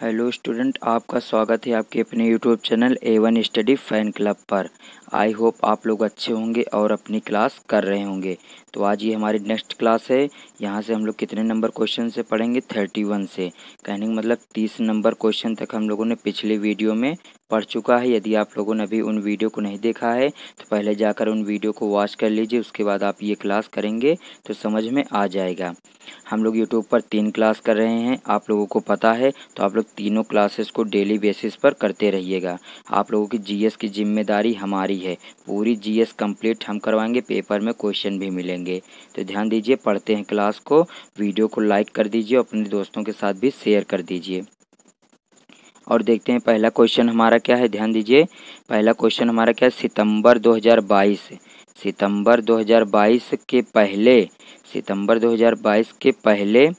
Hello student, आपका स्वागत है आपके अपने YouTube channel A one study fan club पर। आई होप आप लोग अच्छे होंगे और अपनी क्लास कर रहे होंगे। तो आज ये हमारी नेक्स्ट क्लास है। यहाँ से हम लोग कितने नंबर क्वेश्चन से पढ़ेंगे? थर्टी वन से। कहने मतलब तीस नंबर क्वेश्चन तक हम लोगों ने पिछले वीडियो में पढ़ चुका है। यदि आप लोगों ने अभी उन वीडियो को नहीं देखा है तो पहले जाकर उन वीडियो को वॉच कर लीजिए, उसके बाद आप ये क्लास करेंगे तो समझ में आ जाएगा। हम लोग यूट्यूब पर तीन क्लास कर रहे हैं। आप लोगों को पता है तो आप लोग तीनों क्लासेस को डेली बेसिस पर करते रहिएगा। आप लोगों की जीएस की ज़िम्मेदारी हमारी है। पूरी जीएस कंप्लीट हम करवाएँगे पेपर में क्वेश्चन भी मिलेंगे। तो ध्यान दीजिए, पढ़ते हैं क्लास को। वीडियो को लाइक कर दीजिए, अपने दोस्तों के साथ भी शेयर कर दीजिए। और देखते हैं पहला क्वेश्चन हमारा क्या है? ध्यान दीजिए। पहला क्वेश्चन हमारा क्या है? सितंबर 2022 सितंबर 2022 के पहले, सितंबर 2022 के पहले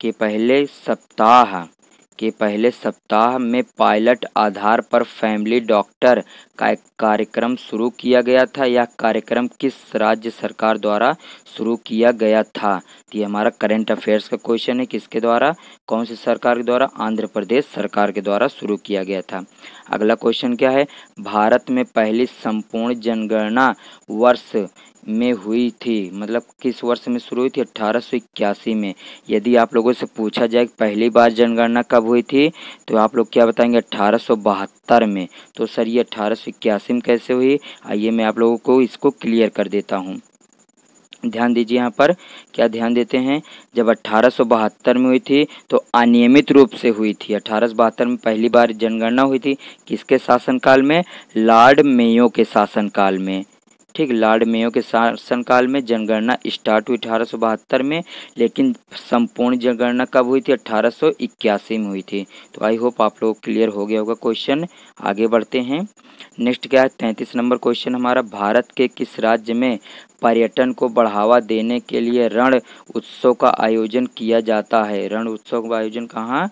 के पहले सप्ताह। के पहले सप्ताह में पायलट आधार पर फैमिली डॉक्टर का कार्यक्रम शुरू किया गया था। यह कार्यक्रम किस राज्य सरकार द्वारा शुरू किया गया था? ये हमारा करंट अफेयर्स का क्वेश्चन है। किसके द्वारा? कौन सी सरकार के द्वारा? आंध्र प्रदेश सरकार के द्वारा शुरू किया गया था। अगला क्वेश्चन क्या है? भारत में पहली संपूर्ण जनगणना वर्ष में हुई थी। मतलब किस वर्ष में शुरू हुई थी? अट्ठारह में। यदि आप लोगों से पूछा जाए पहली बार जनगणना कब हुई थी तो आप लोग क्या बताएँगे? अट्ठारह में। तो सर, ये अट्ठारह में कैसे हुई? आइए मैं आप लोगों को इसको क्लियर कर देता हूँ। ध्यान दीजिए यहाँ पर। क्या ध्यान देते हैं? जब अट्ठारह में हुई थी तो अनियमित रूप से हुई थी। अठारह में पहली बार जनगणना हुई थी किसके शासनकाल में? लॉर्ड मेयो के शासनकाल में। ठीक लॉर्ड मेयो के शासनकाल में जनगणना स्टार्ट हुई अठारह में, लेकिन संपूर्ण जनगणना कब हुई थी? अठारह सौ इक्यासी में हुई थी। तो आई होप आप लोग क्लियर हो गया होगा क्वेश्चन। आगे बढ़ते हैं। नेक्स्ट क्या है? तैंतीस नंबर क्वेश्चन हमारा, भारत के किस राज्य में पर्यटन को बढ़ावा देने के लिए रण उत्सव का आयोजन किया जाता है? रण उत्सव का आयोजन कहाँ?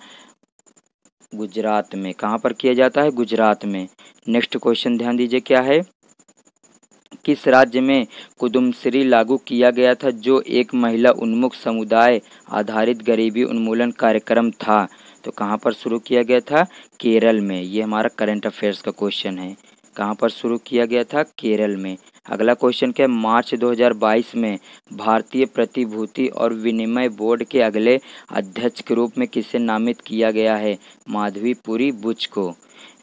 गुजरात में। कहाँ पर किया जाता है? गुजरात में। नेक्स्ट क्वेश्चन ध्यान दीजिए क्या है? किस राज्य में कुदुमश्री लागू किया गया था, जो एक महिला उन्मुख समुदाय आधारित गरीबी उन्मूलन कार्यक्रम था? तो कहाँ पर शुरू किया गया था? केरल में। ये हमारा करंट अफेयर्स का क्वेश्चन है। कहाँ पर शुरू किया गया था? केरल में। अगला क्वेश्चन क्या है? मार्च 2022 में भारतीय प्रतिभूति और विनिमय बोर्ड के अगले अध्यक्ष के रूप में किसे नामित किया गया है? माधवीपुरी बुच को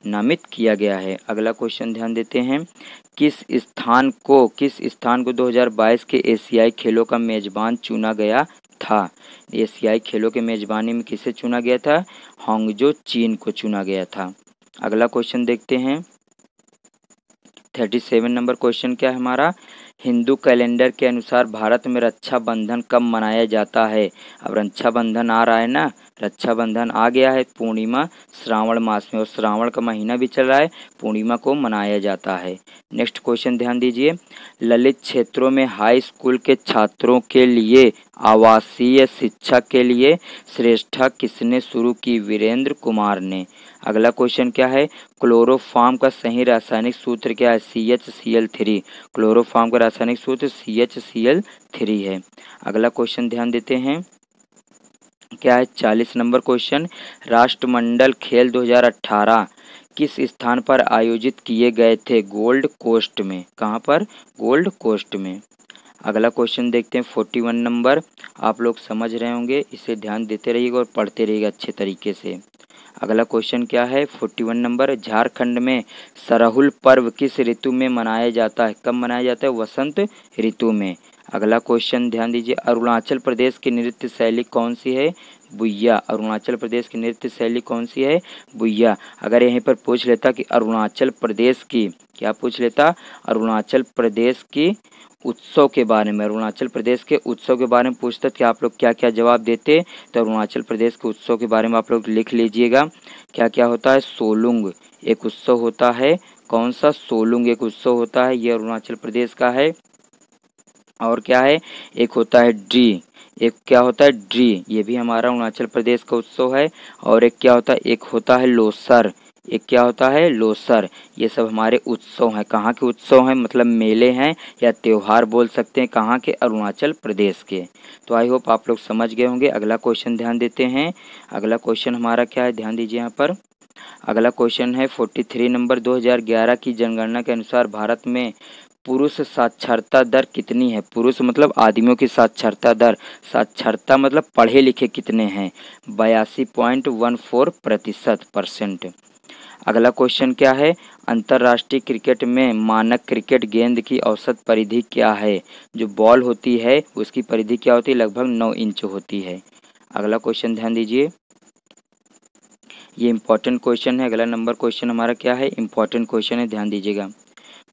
नामित किया गया है। अगला क्वेश्चन ध्यान देते हैं। किस स्थान को, किस स्थान को 2022 के एशियाई खेलों का मेजबान चुना गया था? एशियाई खेलों के मेजबानी में किसे चुना गया था? हांगजो चीन को चुना गया था। अगला क्वेश्चन देखते हैं। थर्टी सेवन नंबर क्वेश्चन क्या है हमारा? हिंदू कैलेंडर के अनुसार भारत में रक्षाबंधन कब मनाया जाता है? अब रक्षाबंधन आ रहा है ना? रक्षाबंधन आ गया है। पूर्णिमा श्रावण मास में और श्रावण का महीना भी चल रहा है। पूर्णिमा को मनाया जाता है। नेक्स्ट क्वेश्चन ध्यान दीजिए। ललित क्षेत्रों में हाई स्कूल के छात्रों के लिए आवासीय शिक्षा के लिए श्रेष्ठा किसने शुरू की? वीरेंद्र कुमार ने। अगला क्वेश्चन क्या है? क्लोरोफार्म का सही रासायनिक सूत्र क्या है? C H C L three chloroform का रासायनिक सूत्र C H C L three है। अगला क्वेश्चन ध्यान देते हैं। क्या है? चालीस नंबर क्वेश्चन। राष्ट्रमंडल खेल 2018 किस स्थान पर आयोजित किए गए थे गोल्ड कोस्ट में? कहाँ पर? गोल्ड कोस्ट में। अगला क्वेश्चन देखते हैं, फोर्टी वन नंबर। आप लोग समझ रहे होंगे, इसे ध्यान देते रहिएगा और पढ़ते रहिएगा अच्छे तरीके से। अगला क्वेश्चन क्या है? Forty one number. झारखंड में सरहुल पर्व किस ऋतु में मनाया जाता है? कब मनाया जाता है? वसंत ऋतु में। अगला क्वेश्चन ध्यान दीजिए, अरुणाचल प्रदेश की नृत्य शैली कौन सी है? बुैया अरुणाचल प्रदेश की नृत्य शैली कौन सी है? बुैया अगर यहीं पर पूछ लेता कि अरुणाचल प्रदेश की, क्या पूछ लेता? अरुणाचल प्रदेश की उत्सव के बारे में, अरुणाचल प्रदेश के उत्सव के बारे में पूछता कि आप लोग क्या क्या जवाब देते? तो अरुणाचल प्रदेश के उत्सव के बारे में आप लोग लिख लीजिएगा। क्या क्या होता है? सोलुंग। एक उत्सव होता है। कौन सा? सोलुंग एक उत्सव होता है। ये अरुणाचल प्रदेश का है। और क्या है? एक होता है ड्री एक क्या होता है? ड्री ये भी हमारा अरुणाचल प्रदेश का उत्सव है। और एक क्या होता है? एक होता है लोसर। एक क्या होता है? लोसर। ये सब हमारे उत्सव हैं। कहाँ के उत्सव हैं? मतलब मेले हैं या त्यौहार बोल सकते हैं। कहाँ के? अरुणाचल प्रदेश के। तो आई होप आप लोग समझ गए होंगे। अगला क्वेश्चन ध्यान देते हैं। अगला क्वेश्चन हमारा क्या है? ध्यान दीजिए यहाँ पर। अगला क्वेश्चन है फोर्टी थ्री नंबर 2011 की जनगणना के अनुसार भारत में पुरुष साक्षरता दर कितनी है? पुरुष मतलब आदमियों की साक्षरता दर। साक्षरता मतलब पढ़े लिखे कितने हैं? बयासी पॉइंट वन फोर प्रतिशत परसेंट। अगला क्वेश्चन क्या है? अंतर्राष्ट्रीय क्रिकेट में मानक क्रिकेट गेंद की औसत परिधि क्या है? जो बॉल होती है, उसकी परिधि क्या होती है? लगभग नौ इंच होती है। अगला क्वेश्चन ध्यान दीजिए। ये इंपॉर्टेंट क्वेश्चन है। अगला नंबर क्वेश्चन हमारा क्या है? इंपॉर्टेंट क्वेश्चन है। ध्यान दीजिएगा।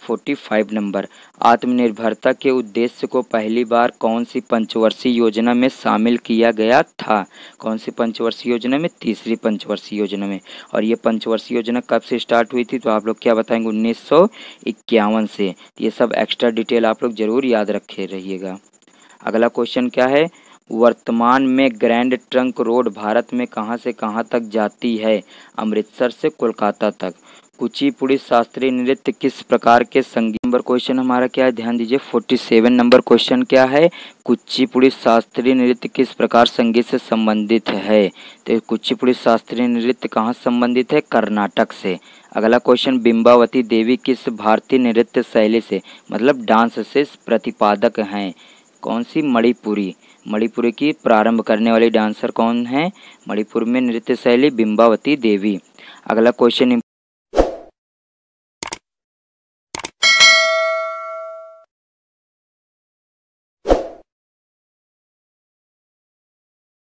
Forty five number. आत्मनिर्भरता के उद्देश्य को पहली बार कौन सी पंचवर्षीय योजना में शामिल किया गया था? कौन सी पंचवर्षीय योजना में? तीसरी पंचवर्षीय योजना में। और ये पंचवर्षीय योजना कब से स्टार्ट हुई थी? तो आप लोग क्या बताएँगे? उन्नीस सौ इक्यावन से। ये सब एक्स्ट्रा डिटेल आप लोग ज़रूर याद रखे रहिएगा। अगला क्वेश्चन क्या है? वर्तमान में ग्रैंड ट्रंक रोड भारत में कहाँ से कहाँ तक जाती है? अमृतसर से कोलकाता तक। कुचिपुड़ी शास्त्रीय नृत्य किस प्रकार के संगीत नंबर क्वेश्चन हमारा क्या है? ध्यान दीजिए फोर्टी सेवन नंबर क्वेश्चन क्या है? कुचिपुड़ी शास्त्रीय नृत्य किस प्रकार संगीत से संबंधित है? तो कुचिपुड़ी शास्त्रीय नृत्य कहाँ संबंधित है? कर्नाटक से। अगला क्वेश्चन बिंबावती देवी किस भारतीय नृत्य शैली से मतलब डांस से प्रतिपादक हैं? कौन सी? मणिपुरी। मणिपुरी की प्रारंभ करने वाली डांसर कौन है? मणिपुर में नृत्य शैली बिंबावती देवी। अगला क्वेश्चन